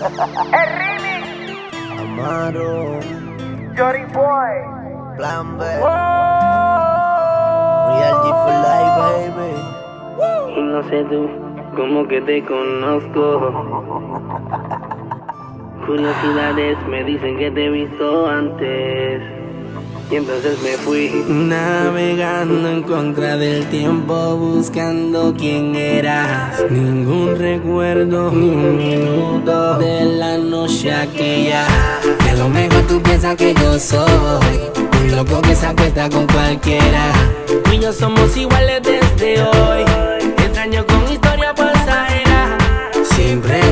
El remix. Amaro, Jory Boy. Plan B. Real G for life, baby. Y no sé tú, como que te conozco. Curiosidades me dicen que te he visto antes. Y entonces me fui navegando en contra del tiempo, buscando quién eras. Ningún recuerdo, ni un minuto de la noche aquella. Que lo mejor tú piensas que yo soy un loco que se acuesta con cualquiera. Tú y yo somos iguales desde hoy. Extraño con historia pasajera. Siempre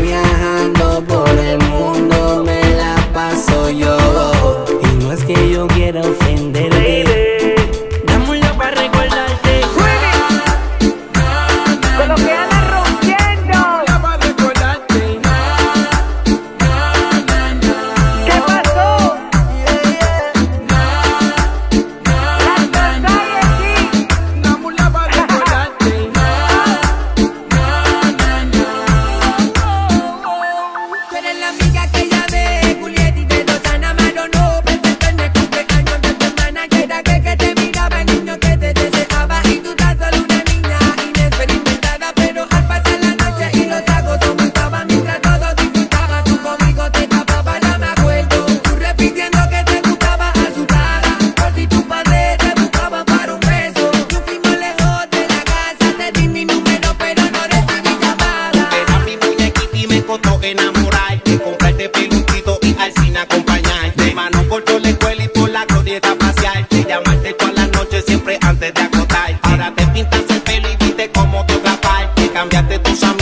costó enamorarte Comprarte peluchito y al cine acompañarte. Mano por toda la escuela y por la glorieta pasearte Llamarte todas las noches siempre antes de acostarte Ahora te pintas el pelo y viste cómo te parte Cambiaste tus amigos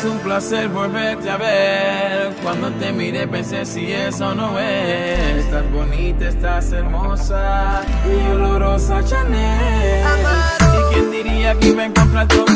Es un placer volverte a ver. Cuando te miré pensé si eso no es. Estás bonita, estás hermosa Y olorosa Chanel. ¿Y quién diría que iba a encontrarte otra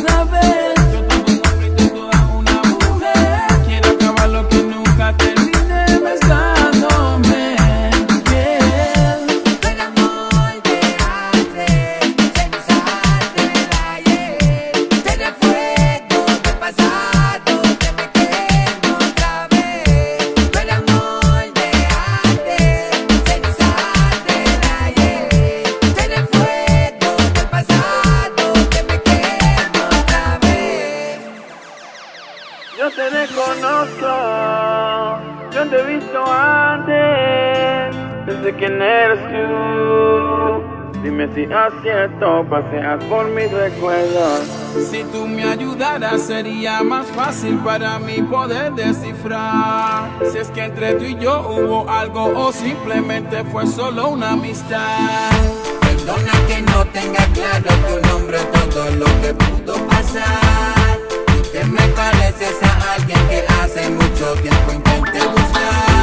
desconozco, yo te he visto antes, desde quién eres tú. Dime si acierto, paseas por mis recuerdos. Si tú me ayudaras sería más fácil para mí poder descifrar Si es que entre tú y yo hubo algo o simplemente fue solo una amistad Perdona que no tenga claro tu nombre, todo lo que pudo pasar. Me pareces a alguien que hace mucho tiempo intenté buscar.